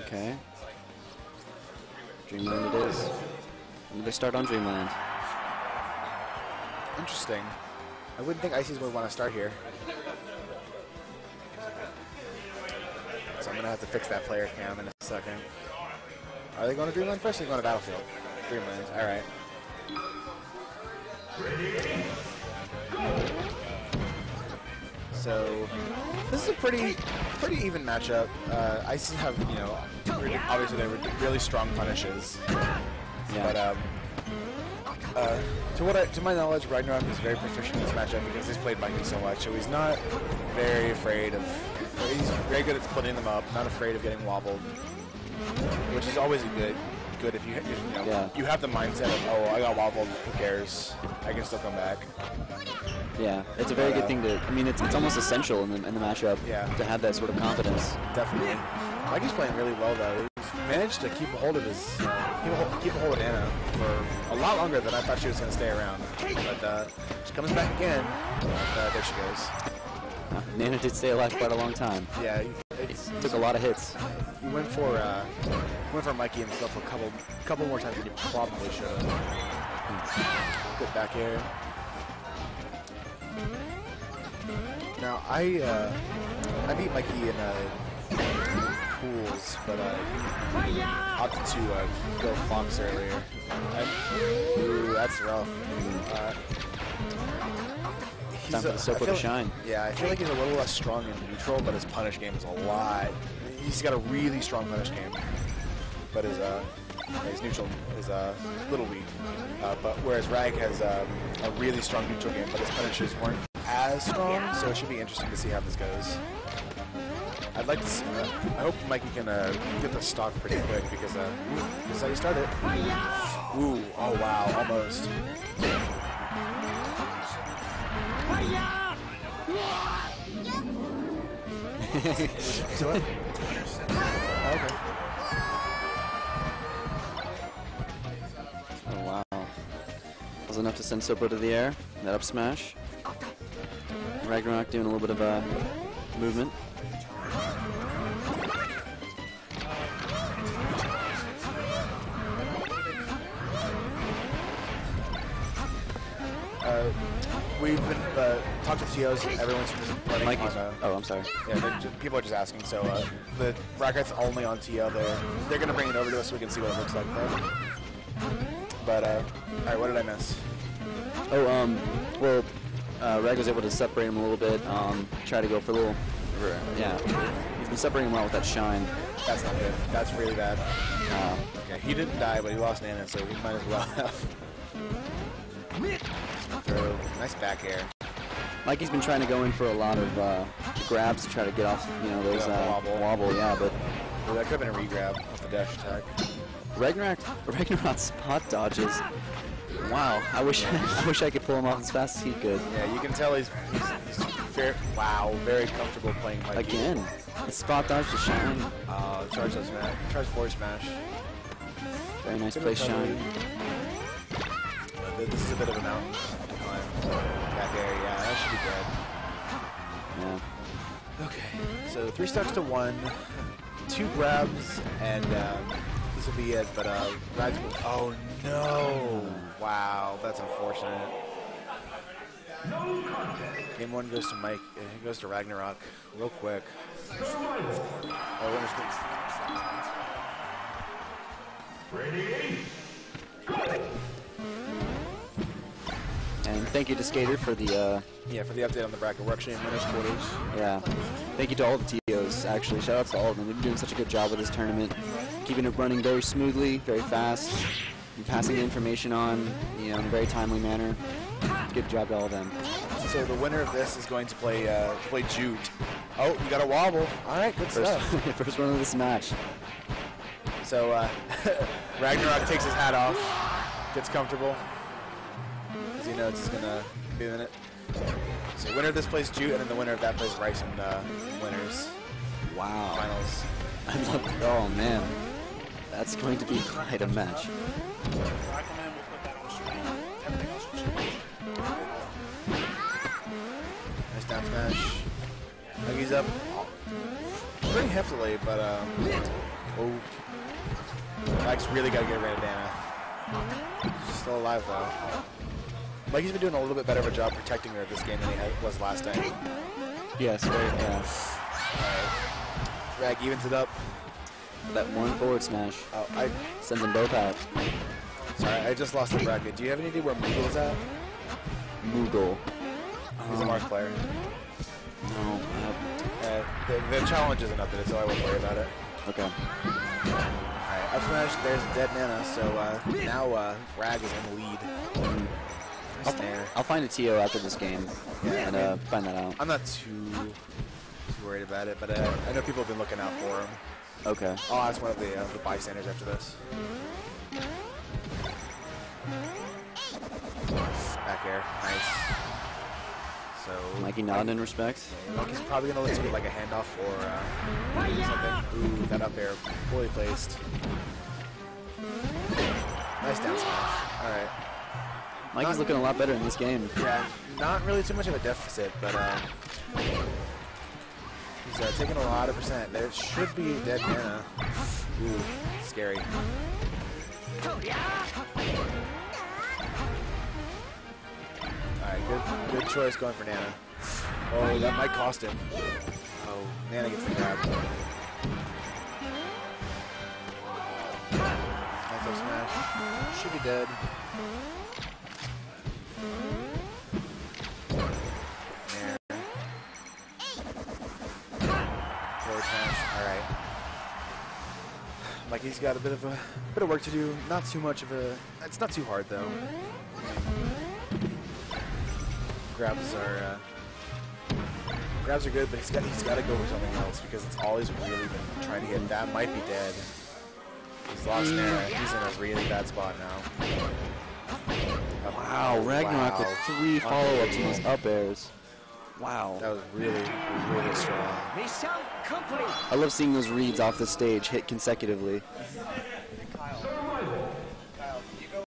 Okay. Dreamland it is. Another start on Dreamland. Interesting. I wouldn't think Ices would want to start here. So I'm going to have to fix that player cam in a second. Are they going to Dreamland first or are they going to Battlefield? Dreamland, all right. So this is a pretty pretty even matchup. Uh, Ices have, you know, really- obviously they were really strong punishes. Yeah. But um, uh, to what I, to my knowledge, Ragnarock is very proficient in this matchup because he's played Mikey so much, so he's not very afraid of. He's very good at splitting them up, not afraid of getting wobbled, which is always a good, good if you you know Yeah. you have the mindset of oh I got wobbled, who cares? I can still come back. Yeah, it's a very good thing to. I mean, it's, it's almost essential in the, in the matchup Yeah. to have that sort of confidence. Definitely. Mikey's playing really well though. He's managed to keep a hold of his uh, keep, a hold, keep a hold of Anna for a lot longer than I thought she was going to stay around. But uh, she comes back again. Uh, there she goes. Uh, Nana did stay alive quite a long time. Yeah, it's, Took a lot of hits. he went for uh, went for Mikey himself a couple couple more times than he probably should have. Good back air. Now I uh, I beat Mikey in uh, pools, but uh, opted to uh, go Fox earlier. I, ooh, that's rough. Uh, Time for the I with a shine. Yeah, I feel like he's a little less strong in neutral, but his punish game is a lot. He's got a really strong punish game, but his uh, his neutral is uh, a little weak. Uh, but whereas Rag has um, a really strong neutral game, but his punishes weren't as strong, so it should be interesting to see how this goes. I'd like to see. Uh, I hope Mikey can uh, get the stock pretty quick because uh, this is how you start it. Ooh, oh wow, almost. So? Oh, okay. Was enough to send Popo to the air. That up smash. Ragnarock doing a little bit of uh, movement. Uh, we've been uh, talked to TOs. Everyone's been running Mikey's. on. Uh, Oh, I'm sorry. yeah, they're people are just asking. So uh, the bracket's only on TL. They're they're gonna bring it over to us so we can see what it looks like. But uh, all right, what did I miss? Oh, um, well, uh, Rag was able to separate him a little bit. Um, try to go for a little. Yeah. He's been separating him well with that shine. That's not good. That's really bad. Uh, Okay, he didn't die, but he lost Nana, so he might as well have. Throw. Nice back air. Mikey's been trying to go in for a lot of uh, grabs to try to get off, you know, those uh, wobble. wobble. Yeah, but that could have been a regrab off the dash attack. Ragnarock, Ragnarock spot dodges. Wow, I wish I wish I could pull him off as fast as he could. Yeah, you can tell he's he's, he's fair, wow, very comfortable playing Mikey. Again, spot dodge to shine. Uh, charge that smash. Charge forward smash. Very nice recovery. shine. Uh, This is a bit of a mountain. to climb. Back air, yeah, that should be good. Yeah. Okay, so three stocks to one, two grabs, and um, this will be it. But uh, Rags. Oh no! Wow, that's unfortunate. Game one goes to Mike. It goes to Ragnarock real quick. Oh, winner's good. And thank you to Skater for the uh, Yeah, for the update on the bracket, we're actually in winners quarters. yeah. Thank you to all the TOs. Actually, shout out to all of them. They've been doing such a good job with this tournament, keeping it running very smoothly, very fast, and passing the information on, you know, in a very timely manner. Good job to all of them. So the winner of this is going to play uh, play Jute. Oh, you got a wobble. All right, good First, stuff. first one of this match. So uh, Ragnarock takes his hat off, gets comfortable, because he knows he's gonna be in it. So winner of this plays Jute, and then the winner of that plays Rice in uh, winners Wow. finals. I love. Oh man, that's going to be quite a match. Nice down smash. Huggies up. pretty heftily, but um, oh, Mike's really got to get rid of Nana. Still alive though. Mikey's been doing a little bit better of a job protecting her this game than he was last time. Yes, very fast. Rag evens it up. That one forward smash Oh, I sends them both out. sorry, I just lost the bracket. Do you have any idea where Moogle's at? Moogle. He's a Um, Marth player. No. Uh, the, the challenge isn't updated, so I won't worry about it. Uh, okay. Alright, up smash, there's a dead Nana, so uh, now uh, Rag is in the lead. Nice snare. I'll find a TO after this game Yeah, and I uh, mean- find that out. I'm not too, too worried about it, but uh, I know people have been looking out for him. Okay. I'll ask one of the, uh, the bystanders after this. Back air, nice. So Mikey nodding in respect. Mikey's probably gonna look to get like a handoff or uh, something. Ooh, that up air fully placed. Nice down smash. All right. Mikey's Not- looking a lot better in this game. Yeah, not really too much of a deficit, but uh, he's uh, taking a lot of percent. There should be dead Nana. Ooh, scary. Alright, good good choice going for Nana. Oh, that might cost him. Oh, Nana gets the grab. Up smash. Should be dead. Like he's got a bit of a bit of work to do. Not too much of a. It's not too hard though. Grabs are. Uh, grabs are good, but he's got he's got to go for something else because it's all he's really been trying to get. That might be dead. He's lost Nana. He's in a really bad spot now. Wow, Ragnarock with three follow-ups in these up airs. Wow. That was really, really strong. I love seeing those reads off the stage hit consecutively.